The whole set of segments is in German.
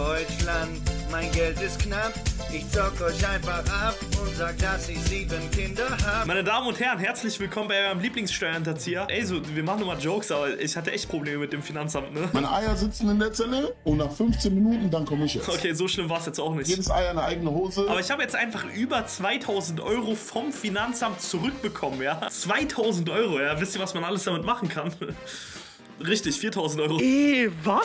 Deutschland, mein Geld ist knapp. Ich zock euch einfach ab und sag, dass ich sieben Kinder hab. Meine Damen und Herren, herzlich willkommen bei eurem Lieblingssteuerhinterzieher. Ey, so, wir machen nur mal Jokes, aber ich hatte echt Probleme mit dem Finanzamt, ne? Meine Eier sitzen in der Zelle und nach 15 Minuten, dann komme ich jetzt. Okay, so schlimm war es jetzt auch nicht. Jedes Ei eine eigene Hose. Aber ich habe jetzt einfach über 2000 Euro vom Finanzamt zurückbekommen, ja? 2000 Euro, ja? Wisst ihr, was man alles damit machen kann? Richtig, 4000 Euro. Ey, was?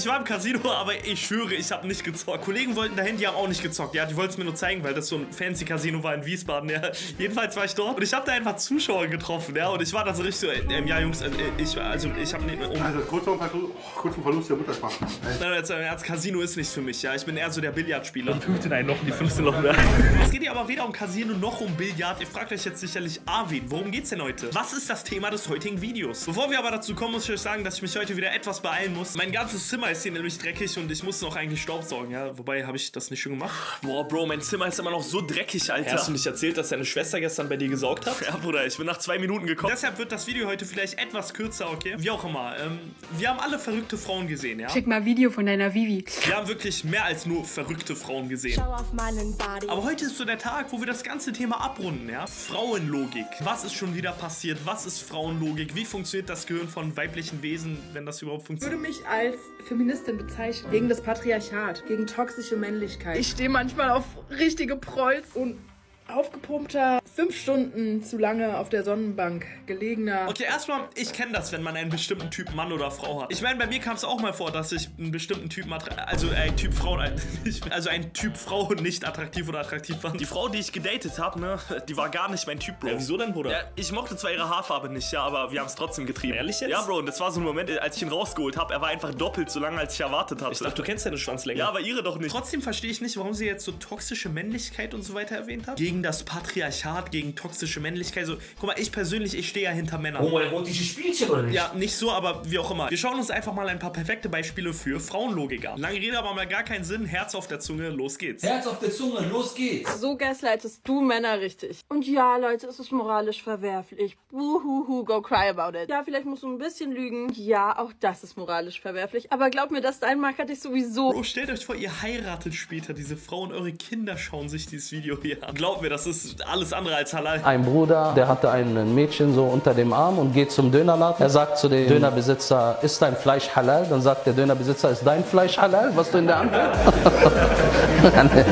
Ich war im Casino, aber ich schwöre, ich habe nicht gezockt. Kollegen wollten dahin, die haben auch nicht gezockt. Ja, die wollten es mir nur zeigen, weil das so ein fancy Casino war in Wiesbaden. Ja. Jedenfalls war ich dort und ich habe da einfach Zuschauer getroffen. Ja, und ich war da so richtig so, ähm, ja, Jungs, äh, ich, also ich habe nicht. Um, Also kurz vor dem Verlust, oh, kurz vor dem Verlust der Muttersprache. Nein, jetzt, äh, das Casino ist nichts für mich, ja. Ich bin eher so der Billardspieler. Die 15 ein noch, die 15 noch mehr. Es geht hier aber weder um Casino noch um Billard. Ihr fragt euch jetzt sicherlich, Arvin, worum geht's denn heute? Was ist das Thema des heutigen Videos? Bevor wir aber dazu kommen, muss ich euch sagen, dass ich mich heute wieder etwas beeilen muss. Mein ganzes Zimmer ist hier nämlich dreckig und ich muss noch eigentlich Staubsaugen, ja. Wobei, habe ich das nicht schon gemacht? Boah, Bro, mein Zimmer ist immer noch so dreckig, Alter. Hast du nicht erzählt, dass deine Schwester gestern bei dir gesaugt hat? Ja, Bruder, ich bin nach zwei Minuten gekommen. Deshalb wird das Video heute vielleicht etwas kürzer, okay? Wie auch immer. Ähm, wir haben alle verrückte Frauen gesehen, ja? Schick mal Video von deiner Vivi. Wir haben wirklich mehr als nur verrückte Frauen gesehen. Show off meinen Body. Aber heute ist so der Tag, wo wir das ganze Thema abrunden, ja? Frauenlogik. Was ist schon wieder passiert? Was ist Frauenlogik? Wie funktioniert das Gehirn von weiblichen Wesen, wenn das überhaupt Ich würde funktioniert? mich als Feministin bezeichnen. Gegen das Patriarchat, gegen toxische Männlichkeit. Ich stehe manchmal auf richtige Prolls. und aufgepumpter, fünf Stunden zu lange auf der Sonnenbank gelegener. Okay, erstmal, ich kenne das, wenn man einen bestimmten Typ Mann oder Frau hat. Ich meine, bei mir kam es auch mal vor, dass ich einen bestimmten Typ, also ein Typ Frau, äh, nicht- also ein Typ Frau nicht attraktiv oder attraktiv fand. Die Frau, die ich gedatet habe, ne, die war gar nicht mein Typ, Bro. Ja, wieso denn, Bruder? Ja, ich mochte zwar ihre Haarfarbe nicht, ja, aber wir haben es trotzdem getrieben. Ehrlich jetzt? Ja, Bro, und das war so ein Moment, als ich ihn rausgeholt habe, er war einfach doppelt so lang, als ich erwartet habe. Ich dachte, du kennst deine Schwanzlänge. Ja, aber ihre doch nicht. Trotzdem verstehe ich nicht, warum sie jetzt so toxische Männlichkeit und so weiter erwähnt hat. Gegen das Patriarchat, gegen toxische Männlichkeit. So, guck mal, ich persönlich, ich stehe ja hinter Männern. Homoerotische Spielchen oder nicht? Ja, nicht so, aber wie auch immer. Wir schauen uns einfach mal ein paar perfekte Beispiele für Frauenlogik an. Lange Rede, aber mal gar keinen Sinn. Herz auf der Zunge, los geht's. Herz auf der Zunge, los geht's. So gaslightest du Männer richtig. Und ja, Leute, es ist moralisch verwerflich. Wuhuhu, go cry about it. Ja, vielleicht musst du ein bisschen lügen. Ja, auch das ist moralisch verwerflich. Aber glaub mir, dass dein Mark hat dich sowieso. Bro, stellt euch vor, ihr heiratet später diese Frau und eure Kinder schauen sich dieses Video hier an. Glaubt mir, das ist alles andere als halal. Ein Bruder, der hatte ein Mädchen so unter dem Arm und geht zum Dönerladen. Er sagt zu dem Dönerbesitzer, ist dein Fleisch halal? Dann sagt der Dönerbesitzer, ist dein Fleisch halal, was du in der Hand hältst?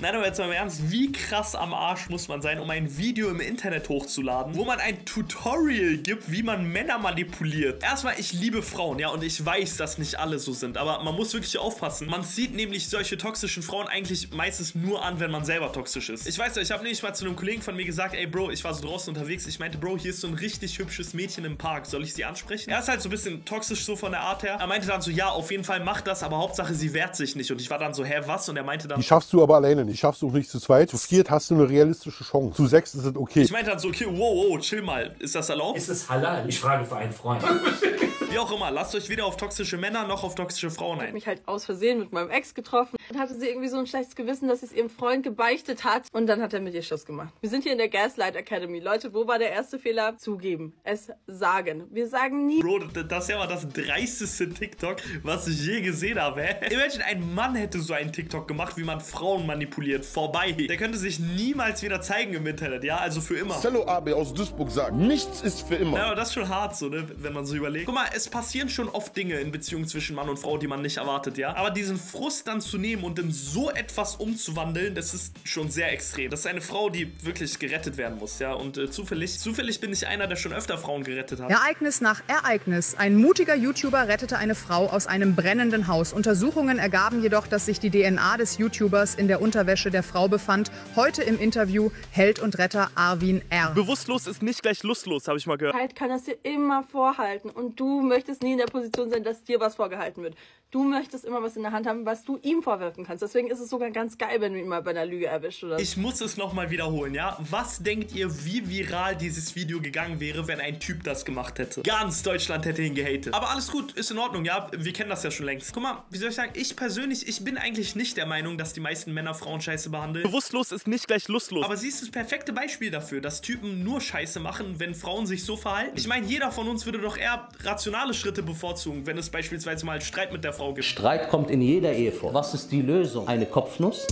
Nein, aber jetzt mal im Ernst, wie krass am Arsch muss man sein, um ein Video im Internet hochzuladen, wo man ein Tutorial gibt, wie man Männer manipuliert. Erstmal, ich liebe Frauen, ja, und ich weiß, dass nicht alle so sind, aber man muss wirklich aufpassen. Man sieht nämlich solche toxischen Frauen eigentlich meistens nur an, wenn man selber toxisch ist. Ich weiß ja, ich habe nämlich mal zu einem Kollegen von mir gesagt, ey Bro, ich war so draußen unterwegs, ich meinte, Bro, hier ist so ein richtig hübsches Mädchen im Park, soll ich sie ansprechen? Er ist halt so ein bisschen toxisch so von der Art her. Er meinte dann so, ja, auf jeden Fall mach das, aber Hauptsache sie wehrt sich nicht. Und ich war dann so, hä, was? Und er meinte dann, Die schaffst du aber alleine nicht. Schaffst du auch nicht zu zweit. Zu viert hast du eine realistische Chance. Zu sechs ist es okay. Ich meinte dann so, okay, wow, wow, chill mal. Ist das erlaubt? Ist es halal? Ich frage für einen Freund. Wie auch immer, lasst euch weder auf toxische Männer noch auf toxische Frauen ein. mich halt aus Versehen mit meinem Ex getroffen. Dann hatte sie irgendwie so ein schlechtes Gewissen, dass sie es ihrem Freund gebeichtet hat. Und dann hat er mit ihr Schluss gemacht. Wir sind hier in der Gaslight Academy. Leute, wo war der erste Fehler? Zugeben. Es sagen. Wir sagen nie. Bro, das ist ja mal das dreisteste TikTok, was ich je gesehen habe. Imagine, ein Mann hätte so einen TikTok gemacht, wie man Frauen manipuliert. Vorbei. Der könnte sich niemals wieder zeigen im Internet, ja? Also für immer. Cello AB aus Duisburg sagt, nichts ist für immer. Ja, aber das ist schon hart, so, ne, wenn man so überlegt. Guck mal, es passieren schon oft Dinge in Beziehungen zwischen Mann und Frau, die man nicht erwartet, ja. Aber diesen Frust dann zu nehmen und in so etwas umzuwandeln, das ist schon sehr extrem. Das ist eine Frau, die wirklich gerettet werden muss, ja. Und äh, zufällig, zufällig bin ich einer, der schon öfter Frauen gerettet hat. Ereignis nach Ereignis. Ein mutiger YouTuber rettete eine Frau aus einem brennenden Haus. Untersuchungen ergaben jedoch, dass sich die DNA des YouTubers in der Unterwäsche der Frau befand. Heute im Interview Held und Retter Arvin R. Bewusstlos ist nicht gleich lustlos, habe ich mal gehört. Halt kann das dir immer vorhalten. Und du möchtest nie in der Position sein, dass dir was vorgehalten wird. Du möchtest immer was in der Hand haben, was du ihm vorwerfen machen kannst. Deswegen ist es sogar ganz geil, wenn du ihn mal bei einer Lüge erwischt oder Ich muss es nochmal wiederholen, ja? Was denkt ihr, wie viral dieses Video gegangen wäre, wenn ein Typ das gemacht hätte? Ganz Deutschland hätte ihn gehatet. Aber alles gut, ist in Ordnung, ja? Wir kennen das ja schon längst. Guck mal, wie soll ich sagen, ich persönlich, ich bin eigentlich nicht der Meinung, dass die meisten Männer Frauen scheiße behandeln. Bewusstlos ist nicht gleich lustlos. Aber sie ist das perfekte Beispiel dafür, dass Typen nur Scheiße machen, wenn Frauen sich so verhalten. Ich meine, jeder von uns würde doch eher rationale Schritte bevorzugen, wenn es beispielsweise mal Streit mit der Frau gibt. Streit kommt in jeder Ehe vor. Was ist die Lösung? Eine Kopfnuss?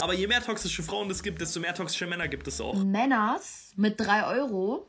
Aber je mehr toxische Frauen es gibt, desto mehr toxische Männer gibt es auch. Männers mit 3 Euro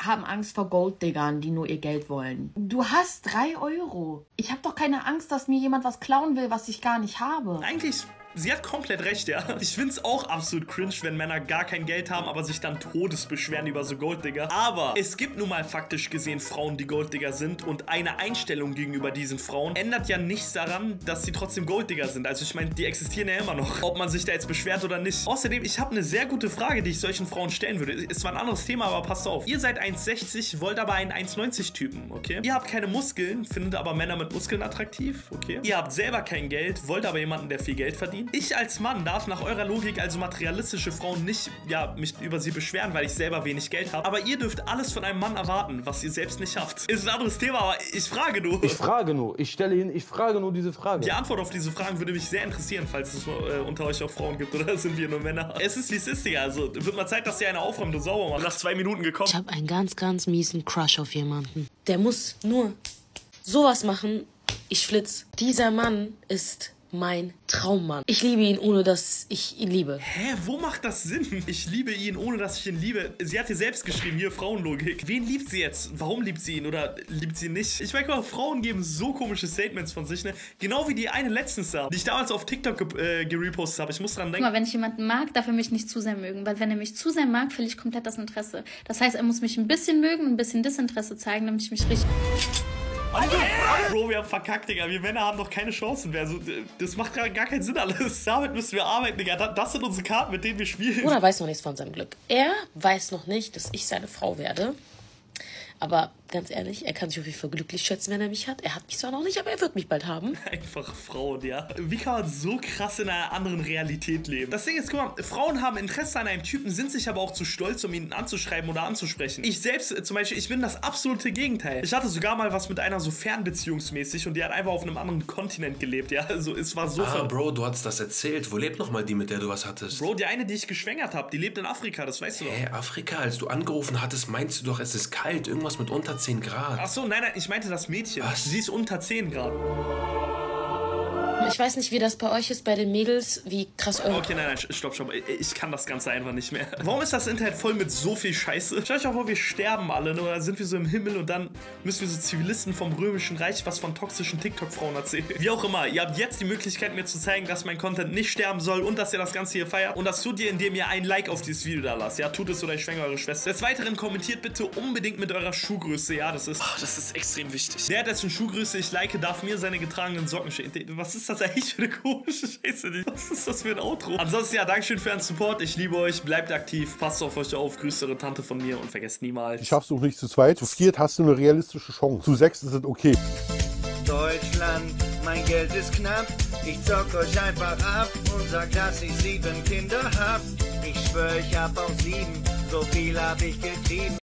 haben Angst vor Golddiggern, die nur ihr Geld wollen. Du hast 3 Euro. Ich habe doch keine Angst, dass mir jemand was klauen will, was ich gar nicht habe. Eigentlich sie hat komplett recht, ja. Ich finde es auch absolut cringe, wenn Männer gar kein Geld haben, aber sich dann todesbeschweren über so Golddigger. Aber es gibt nun mal faktisch gesehen Frauen, die Golddigger sind und eine Einstellung gegenüber diesen Frauen ändert ja nichts daran, dass sie trotzdem Golddigger sind. Also ich meine, die existieren ja immer noch, ob man sich da jetzt beschwert oder nicht. Außerdem, ich habe eine sehr gute Frage, die ich solchen Frauen stellen würde. Es war ein anderes Thema, aber passt auf. Ihr seid 1,60, wollt aber einen 1,90 Typen, okay? Ihr habt keine Muskeln, findet aber Männer mit Muskeln attraktiv, okay? Ihr habt selber kein Geld, wollt aber jemanden, der viel Geld verdient. Ich als Mann darf nach eurer Logik also materialistische Frauen nicht, ja, mich über sie beschweren, weil ich selber wenig Geld habe. Aber ihr dürft alles von einem Mann erwarten, was ihr selbst nicht habt. Ist ein anderes Thema, aber ich frage nur. Ich frage nur. Ich stelle hin, ich frage nur diese Frage. Die Antwort auf diese Fragen würde mich sehr interessieren, falls es äh, unter euch auch Frauen gibt, oder sind wir nur Männer? Es ist wie es ist, Digga. Also wird mal Zeit, dass ihr eine aufräumt und sauber macht. Nach zwei Minuten gekommen. Ich habe einen ganz, ganz miesen Crush auf jemanden. Der muss nur sowas machen. Ich flitz. Dieser Mann ist mein Traummann. Ich liebe ihn, ohne dass ich ihn liebe. Hä, wo macht das Sinn? Ich liebe ihn, ohne dass ich ihn liebe. Sie hat dir selbst geschrieben, hier Frauenlogik. Wen liebt sie jetzt? Warum liebt sie ihn oder liebt sie ihn nicht? Ich meine, Frauen geben so komische Statements von sich, ne? Genau wie die eine letztens da, die ich damals auf TikTok ge äh, gerepostet habe. Ich muss dran denken. Guck mal, wenn ich jemanden mag, darf er mich nicht zu sehr mögen. Weil wenn er mich zu sehr mag, verliere ich komplett das Interesse. Das heißt, er muss mich ein bisschen mögen, ein bisschen Desinteresse zeigen, damit ich mich richtig... Bro, wir haben verkackt, Digga. Wir Männer haben doch keine Chancen mehr. Also, das macht gar, keinen Sinn alles. Damit müssen wir arbeiten, Digga. Das sind unsere Karten, mit denen wir spielen. Bruder weiß noch nichts von seinem Glück. Er weiß noch nicht, dass ich seine Frau werde. Aber ganz ehrlich, er kann sich auf jeden Fall glücklich schätzen, wenn er mich hat. Er hat mich zwar noch nicht, aber er wird mich bald haben. Einfache Frauen, ja. Wie kann man so krass in einer anderen Realität leben? Das Ding ist, guck mal, Frauen haben Interesse an einem Typen, sind sich aber auch zu stolz, um ihn anzuschreiben oder anzusprechen. Ich selbst äh, zum Beispiel, ich bin das absolute Gegenteil. Ich hatte sogar mal was mit einer so fernbeziehungsmäßig und die hat einfach auf einem anderen Kontinent gelebt, ja. Also es war so. Ah, Bro, du hast das erzählt. Wo lebt nochmal die, mit der du was hattest? Bro, die eine, die ich geschwängert habe, die lebt in Afrika, das weißt du doch. Hä, Afrika? Als du angerufen hattest, meinst du doch, es ist kalt. Irgendwas mit unter 10 Grad. Ach so, nein, nein, ich meinte das Mädchen. Was? Sie ist unter 10 Grad. Ich weiß nicht, wie das bei euch ist, bei den Mädels, wie krass eure... Okay, nein, nein, stopp, stopp. Ich kann das Ganze einfach nicht mehr. Warum ist das Internet voll mit so viel Scheiße? Stell euch auch vor, wir sterben alle, ne? oder sind wir so im Himmel und dann müssen wir so Zivilisten vom Römischen Reich was von toxischen TikTok-Frauen erzählen. Wie auch immer, ihr habt jetzt die Möglichkeit, mir zu zeigen, dass mein Content nicht sterben soll und dass ihr das Ganze hier feiert. Und das tut ihr, indem ihr ein Like auf dieses Video da lasst. Ja, tut es oder ich schwänge eure Schwester. Des Weiteren kommentiert bitte unbedingt mit eurer Schuhgröße. Ja, das ist... Oh, das ist extrem wichtig. Der, dessen Schuhgröße ich like, darf mir seine getragenen Socken schicken. Was ist das eigentlich für eine komische Scheiße? Was ist das für ein Outro? Ansonsten ja, Dankeschön für euren Support. Ich liebe euch. Bleibt aktiv. Passt auf euch auf. Grüßt eure Tante von mir und vergesst niemals. Ich schaff's auch nicht zu zweit. Zu viert hast du eine realistische Chance. Zu sechs ist es okay. Deutschland, mein Geld ist knapp. Ich zock euch einfach ab und sag, dass ich sieben Kinder hab. Ich schwör, ich hab auch sieben. So viel hab ich getrieben.